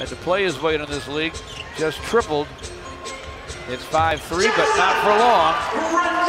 as to play his weight in this league, just tripled. It's 5-3, but not for long.